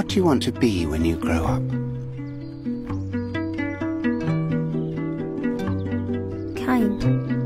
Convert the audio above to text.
What do you want to be when you grow up? Kind.